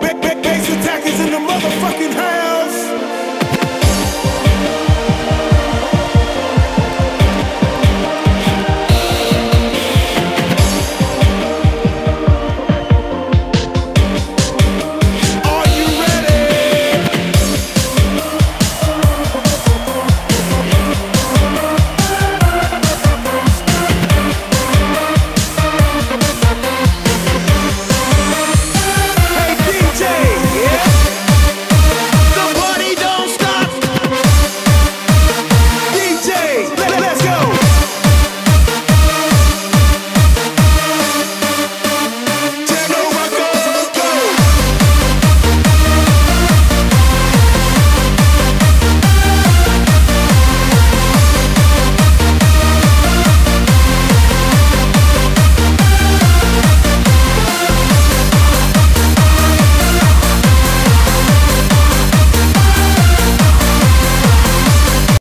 Bass attackers in the motherfucking house.